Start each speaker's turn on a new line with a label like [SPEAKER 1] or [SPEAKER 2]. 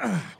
[SPEAKER 1] Ugh.